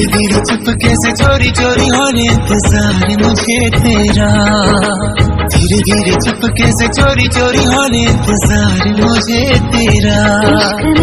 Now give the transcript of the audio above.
धीरे धीरे चुपके से चोरी चोरी होने इंतज़ार मुझे तेरा। धीरे धीरे चुपके से चोरी चोरी होने इंतज़ार मुझे तेरा। इश्क